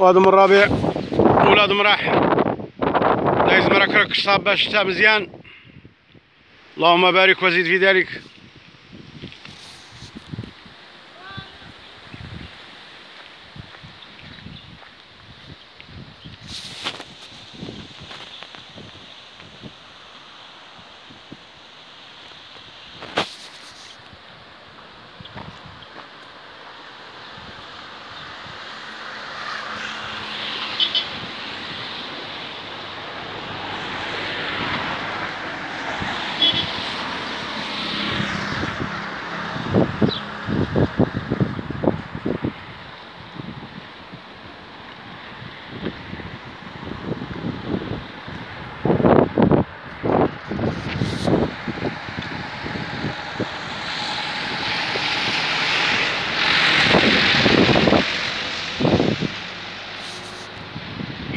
وهذا من الربيع ولاد مرح دايز مركرك صاب باش مزيان. اللهم بارك وزيد في ذلك.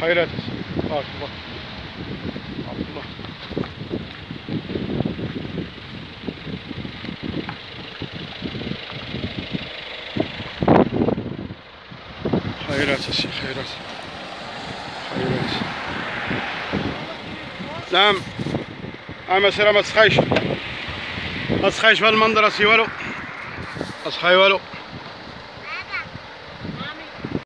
حيرات بارك الله بارك الله خيرات يا شيخ خيرات نعم اما سير ما تسخيش ما تسخيش بالمنظر اسي والو اسخي والو